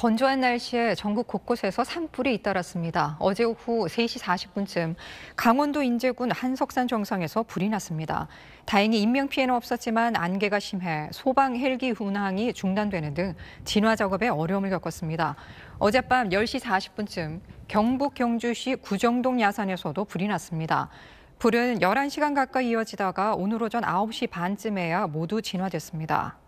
건조한 날씨에 전국 곳곳에서 산불이 잇따랐습니다. 어제 오후 3시 40분쯤 강원도 인제군 한석산 정상에서 불이 났습니다. 다행히 인명피해는 없었지만 안개가 심해 소방 헬기 운항이 중단되는 등 진화 작업에 어려움을 겪었습니다. 어젯밤 10시 40분쯤 경북 경주시 구정동 야산에서도 불이 났습니다. 불은 11시간 가까이 이어지다가 오늘 오전 9시 반쯤에야 모두 진화됐습니다.